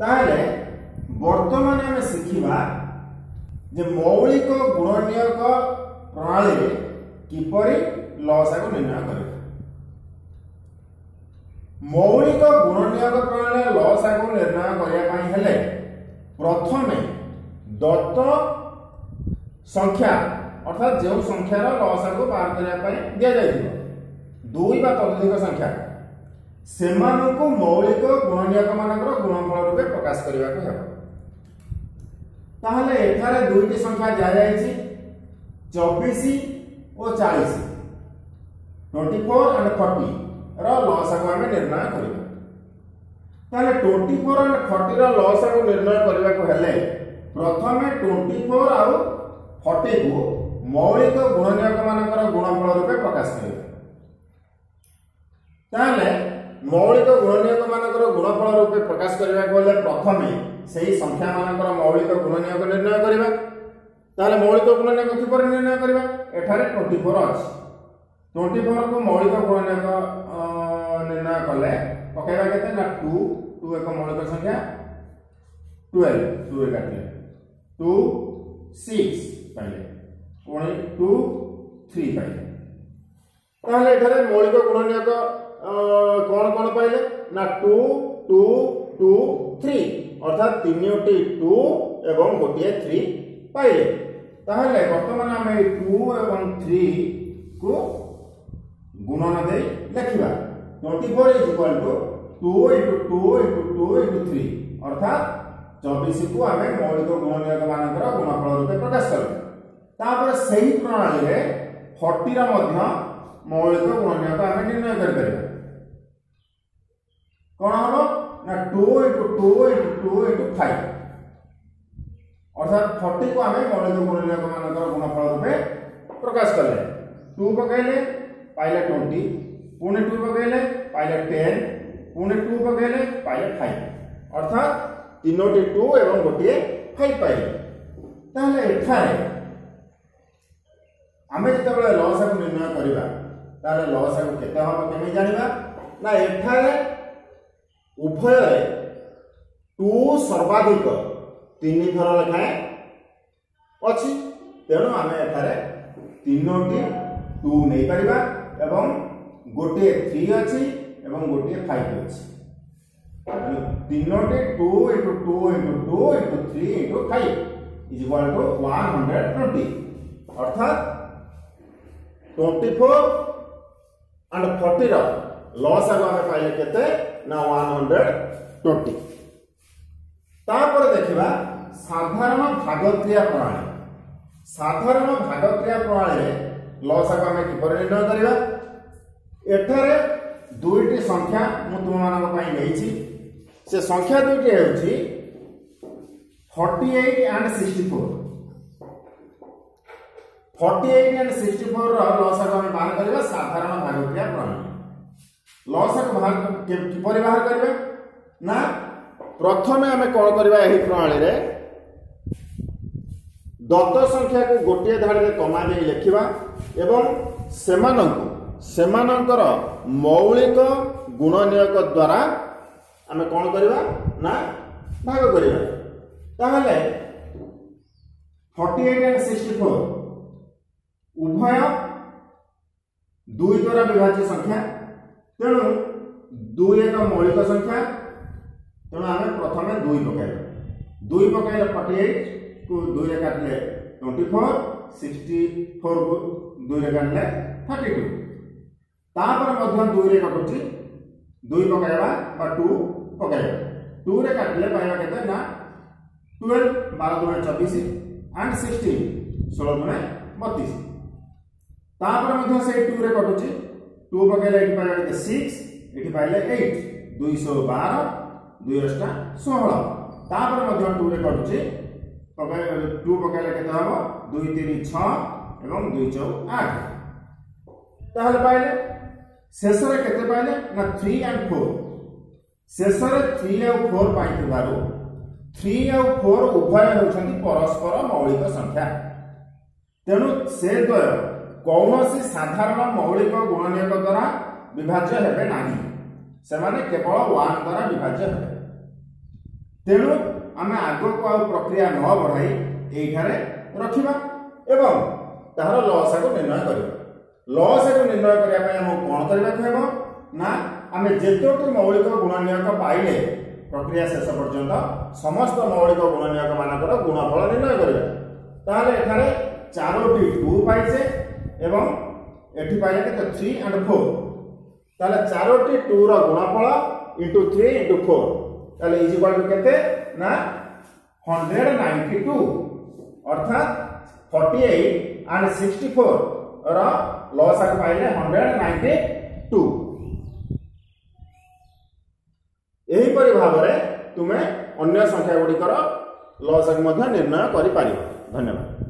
ताले वर्तमान में शिखा जो मौलिक गुण नियोग प्रणाली किपर लसा को निर्णय कर मौलिक गुण नियोग प्रणाली लसा को निर्णय करने प्रथम दत्त संख्या अर्थात जो संख्यार लसा को बाहर करने दि जाए दुई बा अधिक संख्या ସେମାନଙ୍କୁ ମୌଳିକ ଗୁଣନିୟକ ମାନଙ୍କର ଗୁଣଫଳ ରୂପେ ପ୍ରକାଶ କରିବାକୁ ହେବ ତାହେଲେ ଏଠାରେ ଦୁଇଟି ସଂଖ୍ୟା ଦିଆଯାଇଛି ଚବିଶ ଓ ଚାଳିଶ ଟ୍ୱେଣ୍ଟି ଫୋର୍ ଆଣ୍ଡ ଫର୍ଟି ର ଲସକୁ ଆମେ ନିର୍ଣ୍ଣୟ କରିବା ତାହେଲେ ଟ୍ୱେଣ୍ଟି ଫୋର୍ ଆଣ୍ଡ ଫର୍ଟିର ଲସକୁ ନିର୍ଣ୍ଣୟ କରିବାକୁ ହେଲେ ପ୍ରଥମେ ଟ୍ୱେଣ୍ଟି ଫୋର୍ ଆଉ ଫର୍ଟିକୁ ମୌଳିକ ଗୁଣନିୟକ ମାନଙ୍କର ଗୁଣଫଳ ରୂପେ ପ୍ରକାଶ କରିବା ତାହେଲେ ମୌଳିକ ଗୁଣନିୟୋଗ ମାନଙ୍କର ଗୁଣଫଳ ରୂପେ ପ୍ରକାଶ କରିବାକୁ ହେଲେ ପ୍ରଥମେ ସେହି ସଂଖ୍ୟା ମାନଙ୍କର ମୌଳିକ ଗୁଣନିୟୋଗ ନିର୍ଣ୍ଣୟ କରିବା ତାହେଲେ ମୌଳିକ ଗୁଣନିୟୋଗ କିପରି ନିର୍ଣ୍ଣୟ କରିବା ଏଠାରେ ଟ୍ୱେଣ୍ଟି ଫୋର୍ ଅଛି ଟ୍ୱେଣ୍ଟି ଫୋର୍କୁ ମୌଳିକ ଗୁଣନିୟୋଗ ନିର୍ଣ୍ଣୟ କଲେ ପକାଇବା କେତେ ନା ଟୁ ଟୁ ଏକ ମୌଳିକ ସଂଖ୍ୟା ଟୁଏଲ୍ଭ ଟୁ ଏକା ଟୁଏଲ୍ଭ ଟୁ ସିକ୍ସ ପାଇଲେ ପୁଣି ଟୁ ଥ୍ରୀ ପାଇଲେ ତାହେଲେ ଏଠାରେ ମୌଳିକ ଗୁଣନିୟୋଗ কোন কোন পাইলে না 2 2 2 3 অর্থাৎ তিনটি 2 এবং গটিয়ে 3 পাইলে তাহলে বর্তমানে আমি 2 এবং 3 কু গুণন দেই লিখিবা 24 is equal to 2 into 2 into 2 into 3 অর্থাৎ 24 কু আমি মৌলিক গুণনীয়ক মানকৰ গুণফল ৰূপে প্ৰকাশ কৰিম তারপরে সেই প্রণালী ফর্টির মৌলিক গুণনীয়ক আমি নির্ণয় করে কোন হলো না two into two into two into five অর্থাৎ ফর্টি কু আমি গণিত গুণনীয়ক মানকর গুণফল রূপে প্রকাশ কলে টু পকাইলে পাইলে টোয়েন্টি পুনে টু পকাইলে পাইলে টেন পুনে টু পকাইলে পাইলে ফাইভ অর্থাৎ তিনোটি টু এবং গোটিয়ে ফাইভ পাইলে তাহলে এখানে আমি যেতবে লসাকু নির্ণয় করা তাহলে লসাকু কেতে হব কেমি জাঁয়া না এখানে ଉଭୟରେ ଟୁ ସର୍ବାଧିକ ତିନି ଥର ଲେଖାଏଁ ଅଛି ତେଣୁ ଆମେ ଏଠାରେ ତିନୋଟି ଟୁ ନେଇପାରିବା ଏବଂ ଗୋଟିଏ ଥ୍ରୀ ଅଛି ଏବଂ ଗୋଟିଏ ଫାଇଭ୍ ଅଛି ତିନୋଟି two into two into two into three into five is equal to one hundred twenty ଅର୍ଥାତ୍ ଟ୍ୱେଣ୍ଟି ଫୋର୍ ଆଣ୍ଡ ଫର୍ଟିର ଲସ୍ ଆଗ ଆମେ ପାଇଲେ କେତେ ନା ୱାନ୍ ହଣ୍ଡ୍ରେଡ୍ ଟ୍ୱେଣ୍ଟି ତାପରେ ଦେଖିବା ସାଧାରଣ ଭାଗକ୍ରିୟା ପ୍ରଣାଳୀ ସାଧାରଣ ଭାଗକ୍ରିୟା ପ୍ରଣାଳୀରେ ଲସ୍ ଆଗ ଆମେ କିପରି ନିର୍ଣ୍ଣୟ କରିବା ଏଠାରେ ଦୁଇଟି ସଂଖ୍ୟା ମୁଁ ତୁମମାନଙ୍କ ପାଇଁ ନେଇଛି ସେ ସଂଖ୍ୟା ଦୁଇଟି ହେଉଛି forty eight and sixty four forty eight and sixty ଫୋର୍ର ଲସ୍ ଆଗ ଆମେ ବାହାର କରିବା ସାଧାରଣ ଭାଗକ୍ରିୟା ପ୍ରଣାଳୀ লসক বাহার কিপরি বাহার করিবা না প্রথমে আমি কোণ করিবা এই প্রণালীরে দত্ত সংখ্যাকে গোটিয়ে ধাড়িরে কমা দিয়ে লেখিবা এবং সেমানঙ্কু সেমানঙ্কর মৌলিক গুণ নিয়োগ দ্বারা আমি কোণ করিবা না ভাগ করিবা তাহলে forty eight and sixty four উভয় দুই দ্বারা বিভাজ্য সংখ্যা ତେଣୁ ଦୁଇ ଏକ ମୌଳିକ ସଂଖ୍ୟା ତେଣୁ ଆମେ ପ୍ରଥମେ ଦୁଇ ପକାଇବା ଦୁଇ ପକାଇଲେ ଫର୍ଟି ଏଇଟ୍କୁ ଦୁଇରେ କାଟିଲେ ଟ୍ୱେଣ୍ଟି ଫୋର୍ ସିକ୍ସଟି ଫୋର୍କୁ ଦୁଇରେ କାଟିଲେ ଥାର୍ଟି ଟୁ ତାପରେ ମଧ୍ୟ ଦୁଇରେ କଟୁଛି ଦୁଇ ପକାଇବା ବା ଟୁ ପକାଇବା ଟୁରେ କାଟିଲେ ପାଇବା କେତେ ନା ଟୁଏଲ୍ଭ ବାର ଦୁଣେ ଚବିଶ ଆଣ୍ଡ ସିକ୍ସଟିନ୍ ଷୋହଳ ଦୁଣେ ବତିଶ ତାପରେ ମଧ୍ୟ ସେଇ ଟୁରେ କଟୁଛି टू पकड़े ये पाइबा सिक्स ये पाइले एट दुईश बार दुई अष्टा षोह तापर टू रे करुचे टू पकड़े के हम दुई तीन छः दुई चौ आठ ताहले पाइले शेषर के पाइले ना थ्री एंड फोर शेषर थ्री आ फोर पाई थ्री आ फोर उभय होती परस्पर मौलिक संख्या तेणु से द्वय କୌଣସି ସାଧାରଣ ମୌଳିକ ଗୁଣନୀୟକ ଦ୍ୱାରା ବିଭାଜ୍ୟ ହେବେ ନାହିଁ ସେମାନେ କେବଳ ୱାନ୍ ଦ୍ୱାରା ବିଭାଜ୍ୟ ହେବେ ତେଣୁ ଆମେ ଆଗକୁ ଆଉ ପ୍ରକ୍ରିୟା ନ ବଢ଼ାଇ ଏଇଠାରେ ରଖିବା ଏବଂ ତାହାର ଲସ୍କୁ ନିର୍ଣ୍ଣୟ କରିବା ଲସ୍କୁ ନିର୍ଣ୍ଣୟ କରିବା ପାଇଁ ଆମକୁ କ'ଣ କରିବାକୁ ହେବ ନା ଆମେ ଯେତୋଟି ମୌଳିକ ଗୁଣନୀୟକ ପାଇଲେ ପ୍ରକ୍ରିୟା ଶେଷ ପର୍ଯ୍ୟନ୍ତ ସମସ୍ତ ମୌଳିକ ଗୁଣନୀୟକମାନଙ୍କର ଗୁଣଫଳ ନିର୍ଣ୍ଣୟ କରିବା ତାହେଲେ ଏଠାରେ ଚାରୋଟି ଟୁ ପାଇଛେ এবং এটি পাইলে কেতে থ্রি আন্ড ফোর তাহলে চারোটি টু র গুণফল ইন্টু থ্রি ইন্টু ফোর তাহলে ইজ ইকুয়াল টু কেতে না হন্ড্রেড নাইনটি টু অর্থাৎ forty eight and sixty four র লসাগু পাইলে হন্ড্রেড নাইনটি টু ଏହିପରି ଭାବରେ ତୁମେ ଅନ୍ୟ ସଂଖ୍ୟା ଗୁଡ଼ିକର ଲସ୍କୁ ମଧ୍ୟ ନିର୍ଣ୍ଣୟ କରିପାରିବ ଧନ୍ୟବାଦ